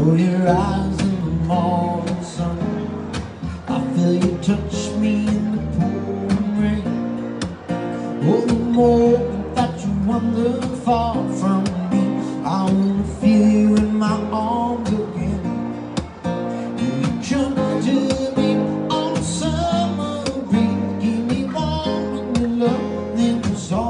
know your eyes in the morning sun I feel you touch me in the pouring rain. Oh, the moment that you wander far from me I wanna feel you in my arms again. You jump to me on summer breeze Give me warm in your love, then it's all